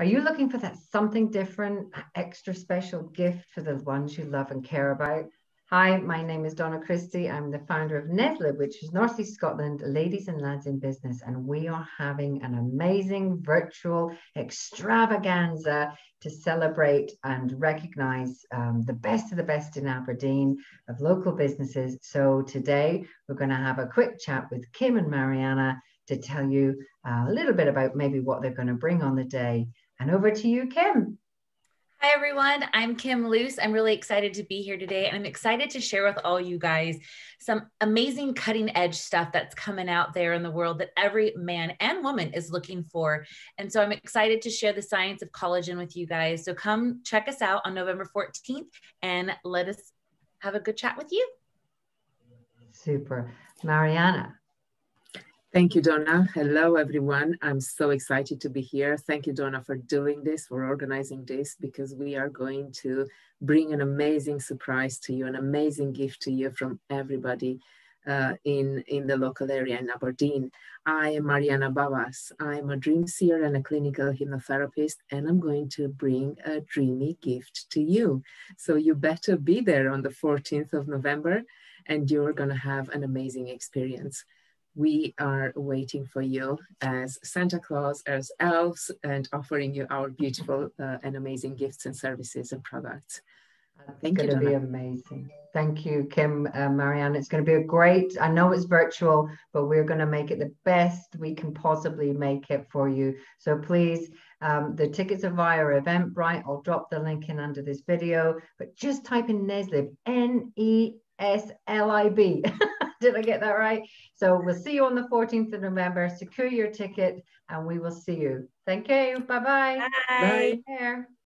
Are you looking for that something different, extra special gift for the ones you love and care about? Hi, my name is Donna Christie. I'm the founder of NESLib, which is North East Scotland Ladies and Lads in Business. And we are having an amazing virtual extravaganza to celebrate and recognize um, the best of the best in Aberdeen of local businesses. So today we're going to have a quick chat with Kim and Mariana to tell you uh, a little bit about maybe what they're going to bring on the day. And over to you, Kim. Hi, everyone. I'm Kim Luce. I'm really excited to be here today. And I'm excited to share with all you guys some amazing cutting edge stuff that's coming out there in the world that every man and woman is looking for. And so I'm excited to share the science of collagen with you guys. So come check us out on November 14th and let us have a good chat with you. Super. Mariana, Thank you, Donna. Hello, everyone. I'm so excited to be here. Thank you, Donna, for doing this, for organizing this, because we are going to bring an amazing surprise to you, an amazing gift to you from everybody uh, in, in the local area in Aberdeen. I am Mariana Babas. I'm a dream seer and a clinical hypnotherapist, and I'm going to bring a dreamy gift to you. So you better be there on the 14th of November, and you're going to have an amazing experience we are waiting for you as Santa Claus, as elves, and offering you our beautiful uh, and amazing gifts and services and products. Thank it's going to be amazing. Thank you, Kim, uh, Marianne. It's going to be a great, I know it's virtual, but we're going to make it the best we can possibly make it for you. So please, um, the tickets are via Eventbrite. I'll drop the link in under this video, but just type in Neslib, N-E-S-L-I-B. Did I get that right? So we'll see you on the 14th of November. Secure your ticket and we will see you. Thank you. Bye-bye. Bye. Bye.